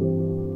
you.